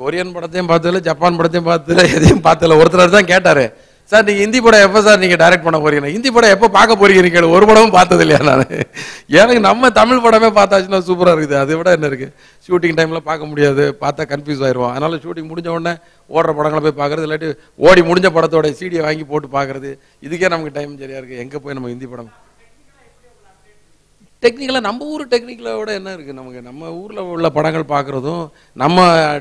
Korean படத்தையும் பார்த்ததில்ல Japan படத்தையும் பார்த்ததில்ல எதையும் பார்த்ததில்ல. ஒருத்தர் தான் கேட்டார் சார் நீங்கள் ஹிந்தி படம் எப்போ சார் நீங்கள் டைரக்ட் பண்ண போகிறீங்க ஹிந்தி படம் எப்போ பார்க்க போறீங்க கேளு ஒரு படமும் பார்த்தது இல்லையா நான். எனக்கு நம்ம தமிழ் படமே பார்த்தாச்சுன்னா சூப்பராக இருக்குது. அதை விட என்ன இருக்குது ஷூட்டிங் டைமில் பார்க்க முடியாது. பார்த்தா கன்ஃபியூஸ் ஆயிடுவோம் அதனால் ஷூட்டிங் முடிஞ்ச உடனே ஓடுற படங்களை போய் பார்க்குறது இல்லாட்டி ஓடி முடிஞ்ச படத்தோட சீடியை வாங்கி போட்டு பார்க்குறது. இதுக்கே நமக்கு டைம் சரியாக இருக்குது எங்கே போய் நம்ம ஹிந்தி படம் டெக்னிக்கலாக நம்ம ஊர் டெக்னிக்கலோட என்ன இருக்குது நமக்கு நம்ம ஊரில் உள்ள படங்கள் பார்க்குறதும் நம்ம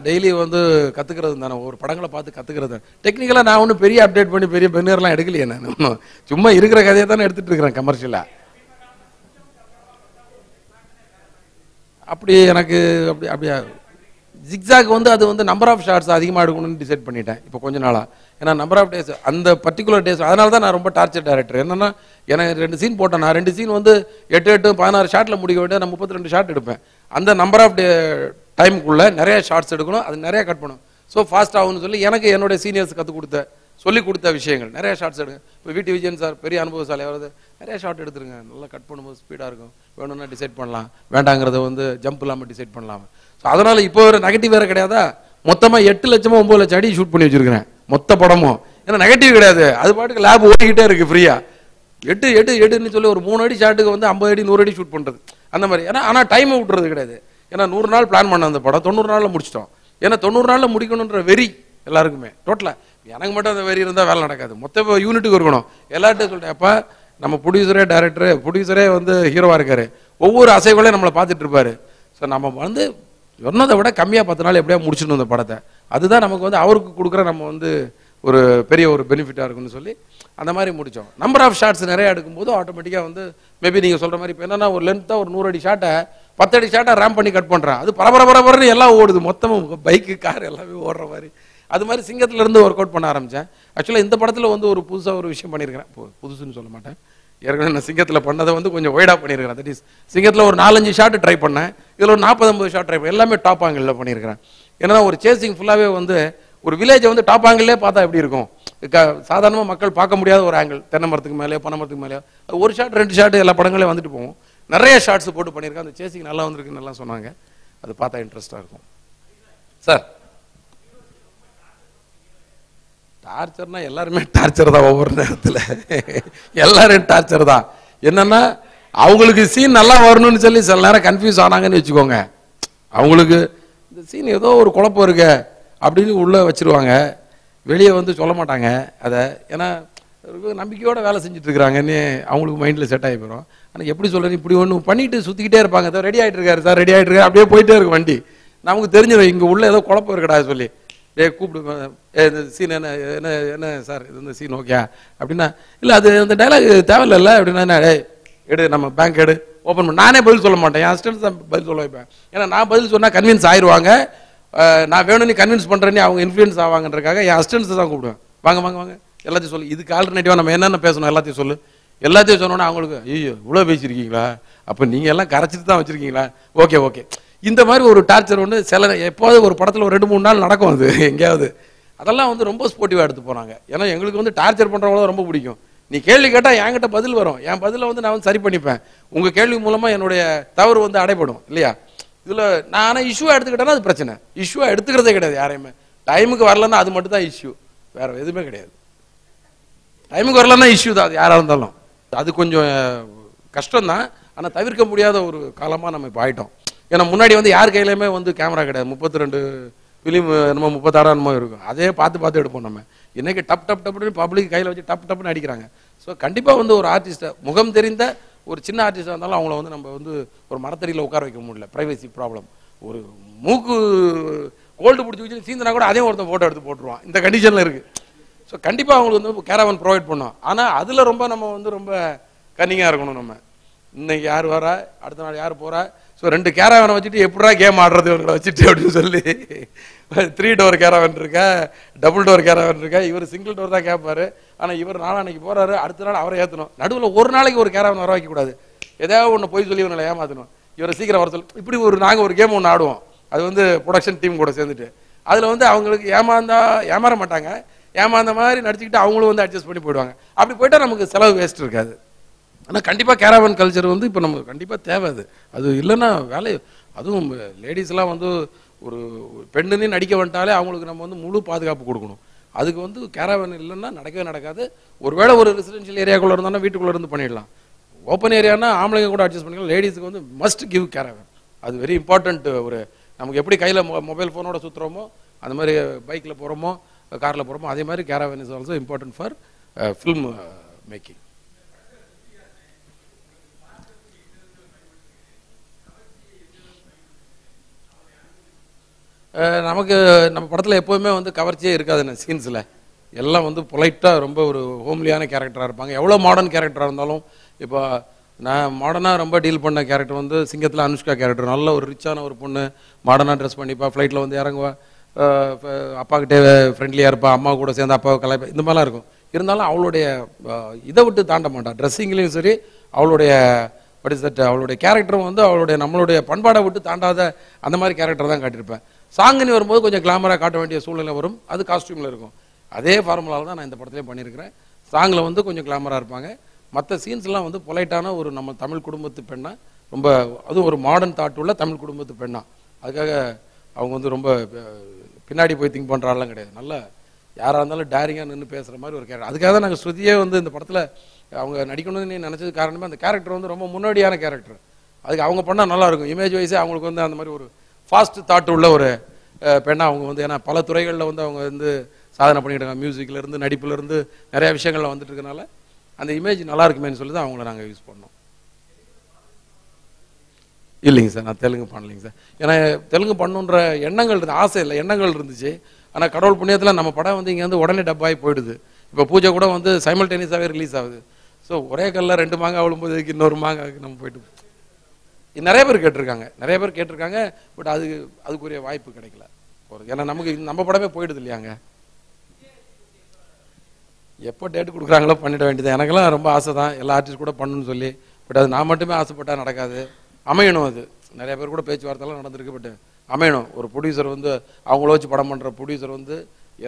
டெய்லி வந்து கற்றுக்கிறதும் தானே. ஒரு படங்களை பார்த்து கற்றுக்கிறது டெக்னிக்கலாக நான் ஒன்றும் பெரிய அப்டேட் பண்ணி பெரிய பெண்ணர்லாம் எடுக்கலையே நான். ஒன்றும் சும்மா இருக்கிற கதையை தானே எடுத்துகிட்டு இருக்கிறேன் கமர்ஷியலாக அப்படி எனக்கு அப்படி அப்படியா? ஜிக்ஸாக் வந்து அது வந்து நம்பர் ஆஃப் ஷார்ட்ஸ் அதிகமாக எடுக்கணும்னு டிசைட் பண்ணிட்டேன். இப்போ கொஞ்ச நாளாக ஏன்னா நம்பர் ஆஃப் டேஸ் அந்த பர்டிகுலர் டேஸ் அதனால தான் நான் ரொம்ப டார்ச்சர் டேரக்டர் என்னென்னா எனக்கு ரெண்டு சீன் போட்டேன். நான் ரெண்டு சீன் வந்து எட்டு எட்டு பதினாறு ஷாட்டில் முடிக்க வேண்டிய நான் முப்பத்தி ரெண்டு ஷாட் எடுப்பேன். அந்த நம்பர் ஆஃப் டே டைமுக்குள்ளே நிறைய ஷார்ட்ஸ் எடுக்கணும். அது நிறைய கட் பண்ணணும். ஸோ ஃபாஸ்ட் ஆகும்னு சொல்லி எனக்கு என்னுடைய சீனியர்ஸ் கற்றுக் கொடுத்த சொல்லி கொடுத்த விஷயங்கள். நிறைய ஷார்ட்ஸ் எடுங்க இப்போ வீட்டு விஜயன் சார் பெரிய அனுபவசாலி அவரது நிறைய ஷார்ட் எடுத்துருங்க. நல்லா கட் பண்ணும்போது ஸ்பீடாக இருக்கும். வேணும்னா டிசைட் பண்ணலாம். வேண்டாங்கிறத வந்து ஜம்ப் இல்லாமல் டிசைட் பண்ணலாம். ஸோ அதனால் இப்போ ஒரு நெகட்டிவ் வேறு கிடையாதா? மொத்தமாக எட்டு லட்சமோ ஒம்பது லட்சம் அடி ஷூட் பண்ணி வச்சுருக்கிறேன். மொத்த படமும். ஏன்னா நெகட்டிவ் கிடையாது. அது பாட்டுக்கு லேப் ஓடிக்கிட்டே இருக்குது ஃப்ரீயாக எட்டு எட்டு எட்டுன்னு சொல்லி ஒரு மூணு அடி ஷாட்டுக்கு வந்து ஐம்பது அடி நூறு அடி ஷூட் பண்ணுறது அந்த மாதிரி. ஏன்னா ஆனால் டைமை விட்டுறது கிடையாது. ஏன்னா நூறு நாள் பிளான் பண்ண அந்த படம். தொண்ணூறு நாளில் முடிச்சிட்டோம். ஏன்னா தொண்ணூறு நாளில் முடிக்கணுன்ற வெறி எல்லாருக்குமே. டோட்டலாக எனக்கு மட்டும் அந்த வெறி இருந்தால் வேலை நடக்காது. மொத்த யூனிட்டுக்கு இருக்கணும். எல்லார்ட்டையும் சொல்லிட்டேன் அப்போ நம்ம ப்ரொடியூசரே டேரக்டரு ப்ரொடியூசரே வந்து ஹீரோவாக இருக்கார். ஒவ்வொரு அசைவுகளையும் நம்மளை பார்த்துட்டு இருப்பாரு. ஸோ நம்ம வந்து சொன்னதை விட கம்மியாக பத்து நாள் எப்படியா முடிச்சிடணும் இந்த படத்தை. அதுதான் நமக்கு வந்து அவருக்கு கொடுக்குற நம்ம வந்து ஒரு பெரிய ஒரு பெனிஃபிட்டாக இருக்கும்னு சொல்லி அந்த மாதிரி முடித்தோம். நம்பர் ஆஃப் ஷாட்ஸ் நிறையா எடுக்கும்போது ஆட்டோமேட்டிக்காக வந்து மேபி நீங்கள் சொல்கிற மாதிரி இப்போ என்னன்னா ஒரு லென்த்தாக ஒரு நூறு அடி ஷாட்டை பத்து அடி ஷாட்டை ரேம் பண்ணி கட் பண்ணுறேன் அது பரபர பரபரன்னு எல்லாம் ஓடுது. மொத்தமும் பைக்கு கார் எல்லாமே ஓடுற மாதிரி. அது மாதிரி சிங்கத்துலேருந்து ஒர்க் அவுட் பண்ண ஆரம்பித்தேன் ஆக்சுவலாக இந்த படத்தில் வந்து ஒரு புதுசாக ஒரு விஷயம் பண்ணியிருக்கிறேன் பு- புதுசுன்னு சொல்ல மாட்டேன். ஏற்கனவே நான் சிங்கத்தில் பண்ணதை வந்து கொஞ்சம் ஒய்டாக பண்ணியிருக்கிறேன் தட் இஸ் சிங்கத்தில் ஒரு நாலஞ்சு ஷாட் ட்ரை பண்ணேன். இதில் ஒரு நாற்பது ஐம்பது ஷாட் ட்ரை பண்ணேன். எல்லாமே டாப் ஆங்கிளில் பண்ணியிருக்கிறேன் ஏன்னா ஒரு சேசிங் ஃபுல்லாகவே வந்து ஒரு வில்லேஜை வந்து டாப் ஆங்கிளே பார்த்தா எப்படி இருக்கும்? சாதாரணமாக மக்கள் பார்க்க முடியாத ஒரு ஆங்கிள் தென்னை மரத்துக்கு மேலேயோ பனை மரத்துக்கு மேலேயோ. ஒரு ஷாட் ரெண்டு ஷாட் எல்லா படங்களையும் வந்துட்டு போவோம் நிறைய ஷார்ட்ஸ் போட்டு பண்ணியிருக்கேன் அந்த சேசிங் நல்லா வந்திருக்குன்னு நல்லா சொன்னாங்க. அது பார்த்தா இன்ட்ரெஸ்டாக இருக்கும். சார். டார்ச்சர்னா எல்லாருமே டார்ச்சர் தான் ஒவ்வொரு நேரத்தில். எல்லாரும் டார்ச்சர் தான். என்னன்னா அவங்களுக்கு சீன் நல்லா வரணும்னு சொல்லி சில நேரம் கன்ஃபியூஸ் ஆனாங்கன்னு வச்சுக்கோங்க. அவங்களுக்கு இந்த சீன் ஏதோ ஒரு குழப்பம் இருக்க அப்படின்னு உள்ளே வச்சுருவாங்க. வெளியே வந்து சொல்ல மாட்டாங்க அதை. ஏன்னா நம்பிக்கையோடு நம்பிக்கையோட வேலை செஞ்சுட்ருக்குறாங்கன்னு அவங்களுக்கு மைண்டில் செட் ஆகி போயிடும் ஆனால் எப்படி சொல்கிறது இப்படி ஒன்று பண்ணிட்டு சுற்றிக்கிட்டே இருப்பாங்க. ரெடி ஆகிட்டு இருக்காரு சார் ரெடி ஆகிட்டு இருக்காரு. அப்படியே போயிட்டே இருக்கும் வண்டி. நமக்கு தெரிஞ்சிடும் இங்கே உள்ளே ஏதோ குழப்பம் இருக்கடா சொல்லி. டேய் கூப்பிடு ஏ இந்த சீன் என்ன என்ன என்ன சார் இது இந்த சீன் ஓகே அப்படின்னா இல்லை அது அந்த டைலாக் தேவையில்லைல்ல அப்படின்னா என்ன, எடு நம்ம பேங்க் எடு. ஓப்பன் பண்ண. நானே பதில் சொல்ல மாட்டேன். என் அசிஸ்டன்ஸ் தான் பதில் சொல்ல வைப்பேன். ஏன்னா நான் பதில் சொன்னால் கன்வின்ஸ் ஆயிடுவாங்க நான் வேணும்னு கன்வின்ஸ் பண்ணுறேன்னு அவங்க இன்ஃப்ளூயன்ஸ் ஆவாங்கன்றக்காக என் அசிஸ்டன்ஸ் தான் கூப்பிடுவேன். வாங்க வாங்க வாங்க. எல்லாத்தையும் சொல்லு. இதுக்கு ஆல்டர்னேட்டிவாக நம்ம என்னென்ன பேசணும் எல்லாத்தையும் சொல்லு. எல்லாத்தையும் சொன்னோன்னா அவங்களுக்கு ஐயோ இவ்வளோ பேசியிருக்கீங்களா? அப்போ நீங்கள் எல்லாம் கரைச்சிட்டு தான் வச்சுருக்கீங்களா? Okay okay. இந்த மாதிரி ஒரு டார்ச்சர் ஒன்று சில எப்போது ஒரு படத்தில் ஒரு ரெண்டு மூணு நாள் நடக்கும் அது. எங்கேயாவது. அதெல்லாம் வந்து ரொம்ப ஸ்போர்ட்டிவாக எடுத்து போனாங்க ஏன்னா எங்களுக்கு வந்து டார்ச்சர் பண்ணுறவங்கள ரொம்ப பிடிக்கும். நீ கேள்வி கேட்டால் என்கிட்ட பதில் வரும். என் பதிலை வந்து நான் வந்து சரி பண்ணிப்பேன். உங்கள் கேள்வி மூலமாக என்னுடைய தவறு வந்து அடைபடும். இல்லையா? இதில் நான் ஆனால் இஷ்யூவாக எடுத்துக்கிட்டேன்னா அது பிரச்சனை. இஷ்யூவாக எடுத்துக்கிறதே கிடையாது யாரையுமே. டைமுக்கு வரலன்னா அது மட்டும் தான் இஷ்யூ வேற எதுவுமே கிடையாது. டைமுக்கு வரலன்னா இஷ்யூ தான். அது யாராக இருந்தாலும். அது கொஞ்சம் கஷ்டம்தான். ஆனால் தவிர்க்க முடியாத ஒரு காலமாக நம்ம இப்போ ஆயிட்டோம். ஏன்னா முன்னாடி வந்து யார் கையிலையுமே வந்து கேமரா கிடையாது. முப்பத்தி ரெண்டு ஃபிலிம் என்னமோ முப்பத்தாறாம் என்னமோ இருக்கும். அதே பார்த்து பார்த்து எடுப்போம் நம்ம. இன்றைக்கி டப் டப் டப்னு பப்ளிக் கையில் வச்சு டப் டப்னு அடிக்கிறாங்க. ஸோ கண்டிப்பாக வந்து ஒரு ஆர்டிஸ்ட்டை முகம் தெரிந்த ஒரு சின்ன ஆர்டிஸ்டாக இருந்தாலும் அவங்கள வந்து நம்ம வந்து ஒரு மரத்தடியில் உட்கார வைக்க முடியல. ப்ரைவசி ப்ராப்ளம் ஒரு மூக்கு கோல்டு பிடிச்சி வச்சு சீந்தனா கூட அதே ஒருத்தன் ஃபோட்டோ எடுத்து போட்டுருவான். இந்த கண்டிஷனில் இருக்குது ஸோ கண்டிப்பாக அவங்களுக்கு வந்து கேரவன் ப்ரொவைட் பண்ணோம் ஆனால் அதில் ரொம்ப நம்ம வந்து ரொம்ப கன்னிங்காக இருக்கணும் நம்ம. இன்னைக்கு யார் வரா? அடுத்த நாள் யார் போகிறா ஸோ ரெண்டு கேரவனை வச்சுட்டு எப்படிடா கேம் ஆடுறது இவங்களை வச்சுட்டு அப்படின்னு சொல்லி த்ரீ டோர் கேரவன் இருக்கா டபுள் டோர் கேரவன் இருக்கா இவர் சிங்கிள் டோர் தான் கேட்பாரு ஆனால் இவர் நாளான்னைக்கு போகிறாரு அடுத்த நாள் அவரை ஏற்றணும் நடுவில் ஒரு நாளைக்கு ஒரு கேரவன் வர வைக்கக்கூடாது. ஏதாவது ஒன்று போய் சொல்லி இவங்களை ஏமாற்றணும் இவரை சீக்கிரம் வர சொல்லி இப்படி ஒரு நாங்கள் ஒரு கேம் ஒன்று ஆடுவோம். அது வந்து ப்ரொடக்ஷன் டீம் கூட சேர்ந்துட்டு. அதில் வந்து அவங்களுக்கு ஏமாந்தா ஏமாற மாட்டாங்க. ஏமாந்த மாதிரி நடிச்சுக்கிட்டு அவங்களும் வந்து அட்ஜஸ்ட் பண்ணி போயிடுவாங்க. அப்படி போயிட்டால் நமக்கு செலவு வேஸ்ட் இருக்காது. ஆனால் கண்டிப்பாக கேரவன் கல்ச்சர் வந்து இப்போ நமக்கு கண்டிப்பாக தேவை அது. அது இல்லைன்னா வேலை அதுவும் லேடிஸ்லாம் வந்து ஒரு பெண்ணுன்னு நடிக்க வந்துட்டாலே அவங்களுக்கு நம்ம வந்து முழு பாதுகாப்பு கொடுக்கணும். அதுக்கு வந்து கேரவன் இல்லைன்னா நடக்கவே நடக்காது. ஒருவேளை ஒரு ரெசிடென்ஷியல் ஏரியாக்குள்ளே இருந்தாலும் வீட்டுக்குள்ளே இருந்து பண்ணிடலாம். ஓப்பன் ஏரியானா ஆம்பளைங்க கூட அட்ஜஸ்ட் பண்ணிக்கலாம். லேடிஸுக்கு வந்து மஸ்ட் கிவ் கேரவன் அது வெரி இம்பார்ட்டன்ட் ஒரு நமக்கு எப்படி கையில் மொபைல் ஃபோனோட சுற்றுறோமோ அந்த மாதிரி பைக்கில் போகிறோமோ காரில் போகிறோமோ அதே மாதிரி caravan is also important for film making நமக்கு நம்ம படத்தில் எப்போவுமே வந்து கவர்ச்சியே இருக்காது சீன்ஸில் எல்லாம் வந்து பொலைட்டாக ரொம்ப ஒரு ஹோம்லியான கேரக்டராக இருப்பாங்க. எவ்வளோ மாடர்ன் கேரக்டராக இருந்தாலும் இப்போ நான் மாடர்னாக ரொம்ப டீல் பண்ண கேரக்டர் வந்து சிங்கத்தில் அனுஷ்கா கேரக்டர் நல்ல ஒரு ரிச்சான ஒரு பொண்ணு மாடர்னாக ட்ரெஸ் பண்ணிப்பா ஃப்ளைட்டில் வந்து இறங்குவா அப்பாக்கிட்டே ஃப்ரெண்ட்லியாக இருப்பா அம்மா கூட சேர்ந்து அப்பாவை கலாய்ப்பா இந்த மாதிரிலாம் இருக்கும். இருந்தாலும் அவளுடைய இதை விட்டு தாண்ட மாட்டா. ட்ரெஸ்ஸிங்லேயும் சரி அவளுடைய வாட் இஸ் தட் அவளுடைய கேரக்டரும் வந்து அவளுடைய நம்மளுடைய பண்பாடை விட்டு தாண்டாத அந்த மாதிரி கேரக்டர் தான் காட்டியிருப்பேன். சாங்குன்னு வரும்போது கொஞ்சம் கிளாமராக காட்ட வேண்டிய சூழ்நிலை வரும். அது காஸ்டியூமில் இருக்கும். அதே ஃபார்முலாவில் தான் நான் இந்த படத்துலேயே பண்ணியிருக்கிறேன். சாங்கில் வந்து கொஞ்சம் கிளாமராக இருப்பாங்க. மற்ற சீன்ஸ்லாம் வந்து பொலைட்டான ஒரு நம்ம தமிழ் குடும்பத்து பெண்ணாக ரொம்ப அதுவும் ஒரு மாடர்ன் தாட் உள்ள தமிழ் குடும்பத்து பெண்ணாக அதுக்காக அவங்க வந்து ரொம்ப பின்னாடி போய் திங்க் பண்ணுறாலாம் கிடையாது. நல்ல யாராக இருந்தாலும் டேரிங்காக நின்று பேசுகிற மாதிரி ஒரு கேரக்டர் அதுக்காக தான் நாங்கள் ஸ்ருதியே வந்து இந்த படத்தில் அவங்க நடிக்கணும்னு நினச்சது காரணமே அந்த கேரக்டர் வந்து ரொம்ப முன்னோடியான கேரக்டர் அதுக்கு அவங்க பண்ணால் நல்லாயிருக்கும் இமேஜ் வைஸே அவங்களுக்கு வந்து அந்த மாதிரி ஒரு ஃபாஸ்ட் தாட் உள்ள ஒரு பெண்ணாக அவங்க வந்து ஏன்னா பல துறைகளில் வந்து அவங்க வந்து சாதனை பண்ணிட்டு இருக்காங்க. மியூசிக்ல இருந்து நடிப்புல இருந்து வந்துட்டு இருக்கனால அந்த இமேஜ் நல்லா இருக்குமேன்னு சொல்லி தான் அவங்கள நாங்கள் யூஸ் பண்ணோம். இல்லைங்க சார் நான் தெலுங்கு பண்ணலைங்க சார். ஏன்னா தெலுங்கு பண்ணுன்ற எண்ணங்கள் இருந்து ஆசை இல்லை எண்ணங்கள் இருந்துச்சு. ஆனால் கடவுள் புண்ணியத்தில் நம்ம படம் வந்து இங்கே வந்து உடனே டப்பாகி போயிடுது. இப்போ பூஜை கூட வந்து சைமல்டேனியஸாகவே ரிலீஸ் ஆகுது. ஸோ ஒரே கல்லில் ரெண்டு மாங்காய் விழும்போது இதுக்கு இன்னொரு மாங்காய்க்கு நம்ம போயிட்டு நிறைய பேர் கேட்டிருக்காங்க. நிறைய பேர் கேட்டிருக்காங்க பட் அது அதுக்குரிய வாய்ப்பு கிடைக்கல. போகிறது ஏன்னா நமக்கு நம்ம படமே போயிடுது இல்லையாங்க எப்போ டேட் கொடுக்குறாங்களோ பண்ணிட வேண்டியது எனக்கெல்லாம் ரொம்ப ஆசை தான் எல்லா ஆர்டிஸ்ட் கூட பண்ணணும்னு சொல்லி. பட் அது நான் மட்டுமே ஆசைப்பட்டால் நடக்காது. அமையணும் அது. நிறைய பேர் கூட பேச்சுவார்த்தைலாம் நடந்திருக்கு பட் அமையணும். ஒரு ப்ரொடியூசர் வந்து அவங்கள வச்சு படம் பண்ணுற ப்ரொடியூசர் வந்து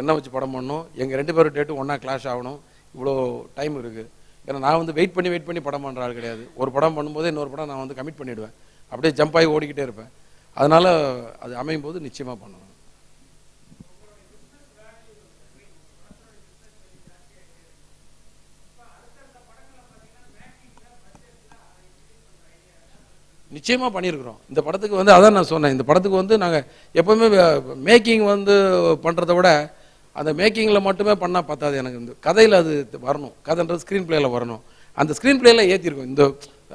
என்ன வச்சு படம் பண்ணணும். எங்கள் ரெண்டு பேரும் டேட்டு ஒன்றா கிளாஷ் ஆகணும். இவ்வளோ டைம் இருக்குது ஏன்னா நான் வந்து வெயிட் பண்ணி வெயிட் பண்ணி படம் பண்ணுற ஆள் கிடையாது. ஒரு படம் பண்ணும்போது இன்னொரு படம் நான் வந்து கமிட் பண்ணிடுவேன். அப்படியே ஜம்ப் ஆகி ஓடிக்கிட்டே இருப்பேன். அதனால அது அமையும் போது நிச்சயமாக பண்ணணும் நிச்சயமா பண்ணியிருக்கிறோம். இந்த படத்துக்கு வந்து அதான் நான் சொன்னேன். இந்த படத்துக்கு வந்து நாங்கள் எப்பவுமே மேக்கிங் வந்து பண்றதை விட அந்த மேக்கிங்கில் மட்டுமே பண்ணால் பார்த்தாது எனக்கு இந்த கதையில் அது வரணும். கதைன்றது ஸ்க்ரீன் பிளேயில் வரணும். அந்த ஸ்க்ரீன் பிளேயில் ஏற்றிருக்கும் இந்த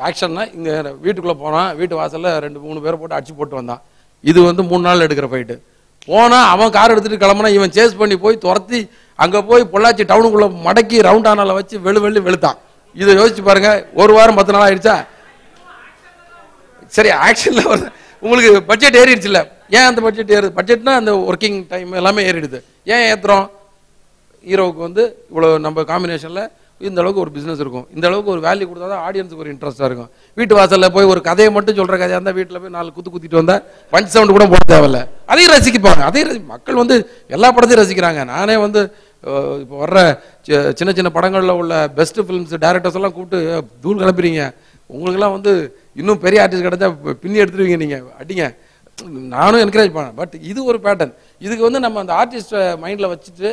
ஆக்ஷன்னா இங்கே வீட்டுக்குள்ளே போனான் வீட்டு வாசலில் ரெண்டு மூணு பேரை போட்டு அடிச்சு போட்டு வந்தான். இது வந்து மூணு நாள் எடுக்கிற ஃபைட்டு போனால் அவன் கார் எடுத்துகிட்டு கிளம்புனா இவன் சேஸ் பண்ணி போய் துரத்தி அங்கே போய் பொள்ளாச்சி டவுனுக்குள்ளே மடக்கி ரவுண்ட் ஆனால வச்சு வெளு வெள்ளு வெளுத்தான். இதை யோசிச்சு பாருங்க. ஒரு வாரம் பத்து நாள் ஆயிடுச்சா? சரி ஆக்ஷனில் வந்து உங்களுக்கு பட்ஜெட் ஏறிடுச்சுல்ல. ஏன் அந்த பட்ஜெட் ஏறுது பட்ஜெட்னா அந்த ஒர்க்கிங் டைம் எல்லாமே ஏறிடுது. ஏன் ஏத்துறோம்? ஹீரோவுக்கு வந்து இவ்வளோ நம்ம காம்பினேஷனில் இந்த அளவுக்கு ஒரு பிஸ்னஸ் இருக்கும். இந்த அளவுக்கு ஒரு வேல்யூ கொடுத்தா தான் ஆடியன்ஸுக்கு ஒரு இன்ட்ரெஸ்ட்டாக இருக்கும். வீட்டு வாசலில் போய் ஒரு கதையை மட்டும் சொல்கிற கதையாக இருந்தால் வீட்டில் போய் நாலு குத்து குத்திட்டு வந்தால் பஞ்ச் சவுண்டு கூட போட தேவையில்ல. அதையும் ரசிக்கப்பாங்க அதையும் ரசி மக்கள் வந்து எல்லா படத்தையும் ரசிக்கிறாங்க. நானே வந்து இப்போ வர்ற சி- சின்ன சின்ன படங்களில் உள்ள பெஸ்ட் ஃபிலிம்ஸ் டேரக்டர்ஸ் எல்லாம் கூப்பிட்டு தூள் கிளப்புறீங்க. உங்களுக்கெல்லாம் வந்து இன்னும் பெரிய ஆர்டிஸ்ட் கிடைச்சா பின்னி எடுத்துருவீங்க நீங்கள் அடிங்க. நானும் என்கரேஜ் பண்ணேன் பட் இது ஒரு பேட்டர்ன் இதுக்கு வந்து நம்ம அந்த ஆர்டிஸ்ட்டை மைண்டில் வச்சுட்டு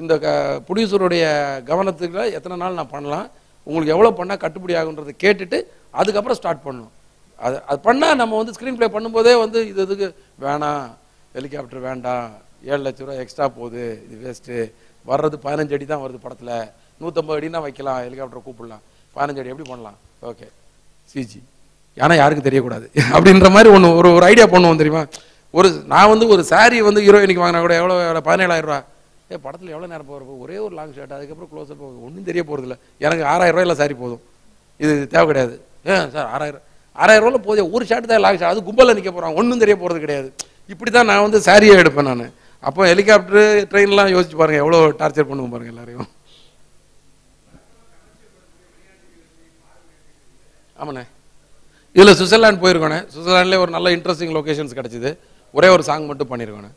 இந்த க ப்ரொடியூசருடைய கவனத்துக்கு எத்தனை நாள் நான் பண்ணலாம் உங்களுக்கு எவ்வளோ பண்ணால் கட்டுப்படி ஆகுன்றதை கேட்டுட்டு அதுக்கப்புறம் ஸ்டார்ட் பண்ணணும். அது அது பண்ணால் நம்ம வந்து ஸ்க்ரீன் ப்ளே பண்ணும்போதே வந்து இது இதுக்கு வேணாம். ஹெலிகாப்டர் வேண்டாம். ஏழு லட்ச ரூபா எக்ஸ்ட்ரா போகுது. இது வேஸ்ட்டு வர்றது பதினஞ்சு அடி தான் வருது படத்தில். நூற்றம்பது அடினா வைக்கலாம். ஹெலிகாப்டரை கூப்பிடலாம். பதினஞ்சு அடி எப்படி பண்ணலாம்? ஓகே சிஜி ஏன்னா யாருக்கும் தெரியக்கூடாது. அப்படின்ற மாதிரி ஒன்று ஒரு ஒரு ஐடியா பண்ணுவோம் தெரியுமா? ஒரு நான் வந்து ஒரு சாரீ வந்து ஹீரோயினுக்கு வாங்கினா கூட எவ்வளோ பதினேழாயிரம் ரூபா ஏ படத்தில் எவ்வளோ நேரம் போகிறப்போ ஒரே ஒரு லாங் ஷர்ட் அதுக்கப்புறம் க்ளோஸ் அப் ஒன்றும் தெரிய போகிறதில்ல எனக்கு ஆறாயிரம் ரூபாயில் சாரி போதும். இது தேவை கிடையாது. ஏன் சார் ஆறாயிரம் ஆறாயிரம் ரூபாயில் போதே ஒரு ஷர்ட் தான் லாங் ஷர்ட் அது கும்பலில் நிற்க போகிறான் ஒன்றும் தெரிய போகிறது கிடையாது. இப்படி தான் நான் வந்து சாரியை எடுப்பேன் நான். அப்போ ஹெலிகாப்டர் ட்ரெயின்லாம் யோசிச்சு பாருங்கள் எவ்வளோ டார்ச்சர் பண்ணுவோம் பாருங்கள் எல்லாரையும். ஆமாண்ணே. இதில் சுவிட்சர்லாண்ட் போயிருக்கோண்ணே. சுவிட்சர்லாண்ட்லேயே ஒரு நல்ல இன்ட்ரெஸ்டிங் லொக்கேஷன்ஸ் கிடச்சிது. ஒரே ஒரு சாங் மட்டும் பண்ணியிருக்கோண்ணே